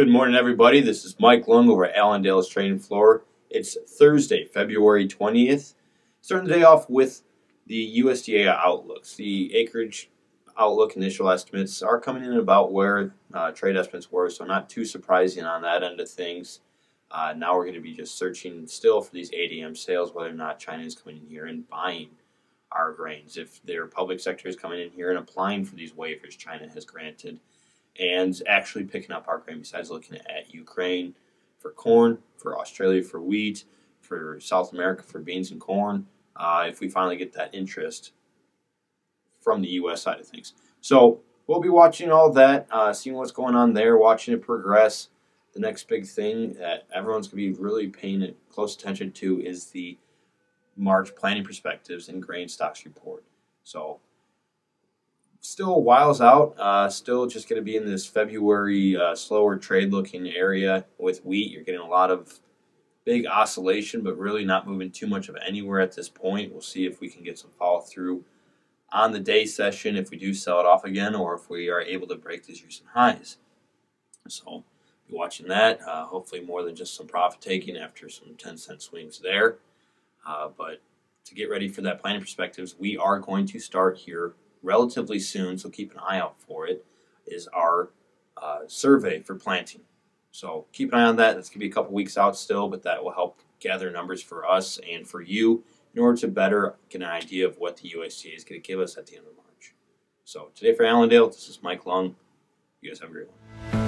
Good morning, everybody. This is Mike Lung over at Allendale's Trading Floor. It's Thursday, February 20th. Starting the day off with the USDA outlooks. The acreage outlook initial estimates are coming in about where uh, trade estimates were, so not too surprising on that end of things. Uh, now we're going to be just searching still for these ADM sales, whether or not China is coming in here and buying our grains. If their public sector is coming in here and applying for these waivers China has granted and actually picking up our grain besides looking at Ukraine for corn, for Australia for wheat, for South America for beans and corn, uh, if we finally get that interest from the U.S. side of things. So we'll be watching all that, uh, seeing what's going on there, watching it progress. The next big thing that everyone's going to be really paying close attention to is the March planting perspectives and grain stocks report. So still whiles out. Uh, still just going to be in this February uh, slower trade looking area with wheat. You're getting a lot of big oscillation, but really not moving too much of anywhere at this point. We'll see if we can get some follow through on the day session if we do sell it off again or if we are able to break these recent highs. So be watching that. Uh, hopefully more than just some profit taking after some 10 cent swings there. Uh, but to get ready for that planning perspectives, we are going to start here relatively soon, so keep an eye out for it, is our uh, survey for planting. So keep an eye on that. That's going to be a couple weeks out still, but that will help gather numbers for us and for you in order to better get an idea of what the USDA is going to give us at the end of March. So today for Allendale, this is Mike Lung. You guys have a great one.